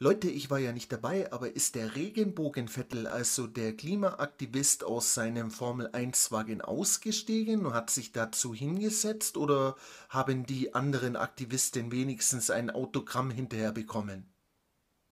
Leute, ich war ja nicht dabei, aber ist der Regenbogenvettel, also der Klimaaktivist, aus seinem Formel-1-Wagen ausgestiegen und hat sich dazu hingesetzt oder haben die anderen Aktivisten wenigstens ein Autogramm hinterher bekommen?